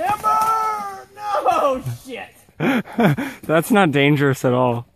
Timber! No! Shit! That's not dangerous at all.